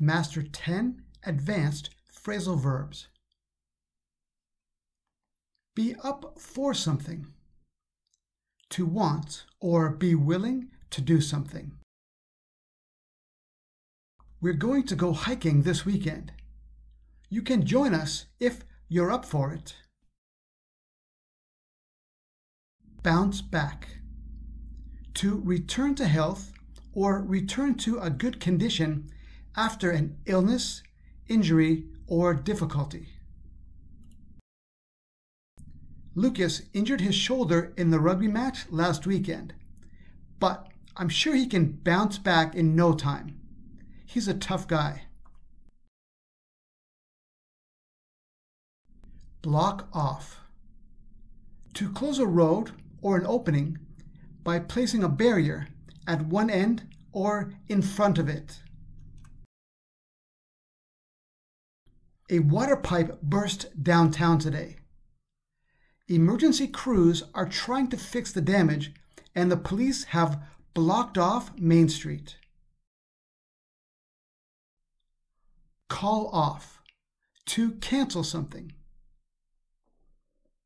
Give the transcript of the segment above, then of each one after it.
Master 10 Advanced Phrasal Verbs. Be up for something. To want or be willing to do something. We're going to go hiking this weekend. You can join us if you're up for it. Bounce back. To return to health or return to a good condition after an illness, injury, or difficulty. Lucas injured his shoulder in the rugby match last weekend, but I'm sure he can bounce back in no time. He's a tough guy. Block off. To close a road or an opening by placing a barrier at one end or in front of it. A water pipe burst downtown today. Emergency crews are trying to fix the damage, and the police have blocked off Main Street. Call off. To cancel something.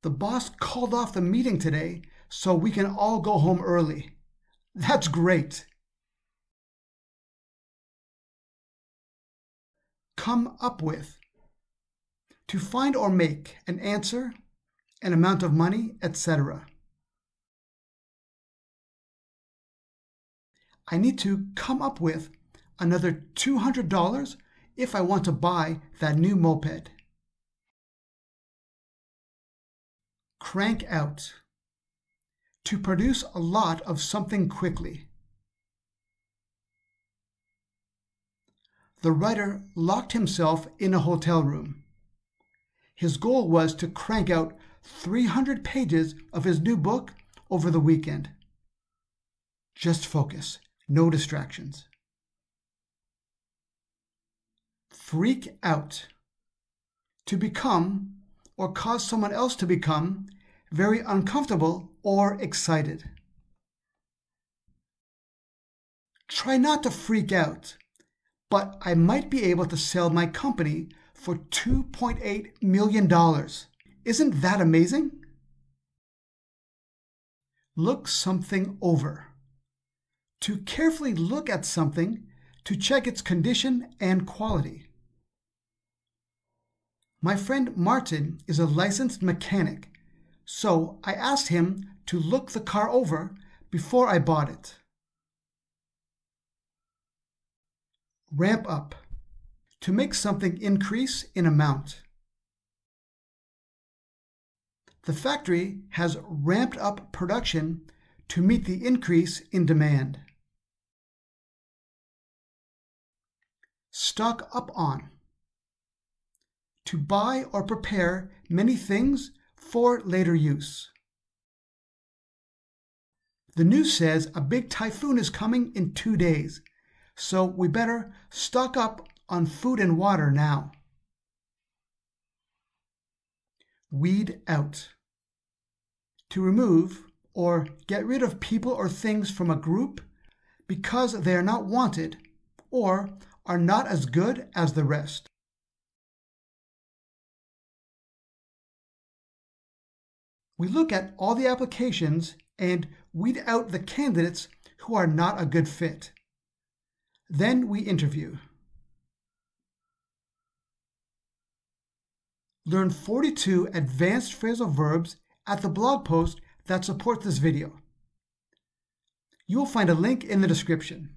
The boss called off the meeting today so we can all go home early. That's great. Come up with to find or make an answer, an amount of money, etc. I need to come up with another $200 if I want to buy that new moped. Crank out. To produce a lot of something quickly. The writer locked himself in a hotel room. His goal was to crank out 300 pages of his new book over the weekend. Just focus, no distractions. Freak out. To become, or cause someone else to become, very uncomfortable or excited. Try not to freak out, but I might be able to sell my company for $2.8 million. Isn't that amazing? Look something over. To carefully look at something to check its condition and quality. My friend Martin is a licensed mechanic, so I asked him to look the car over before I bought it. Ramp up to make something increase in amount. The factory has ramped up production to meet the increase in demand. Stock up on. To buy or prepare many things for later use. The news says a big typhoon is coming in two days, so we better stock up on food and water now. Weed out. To remove or get rid of people or things from a group because they are not wanted or are not as good as the rest. We look at all the applications and weed out the candidates who are not a good fit. Then we interview. Learn 42 advanced phrasal verbs at the blog post that support this video. You will find a link in the description.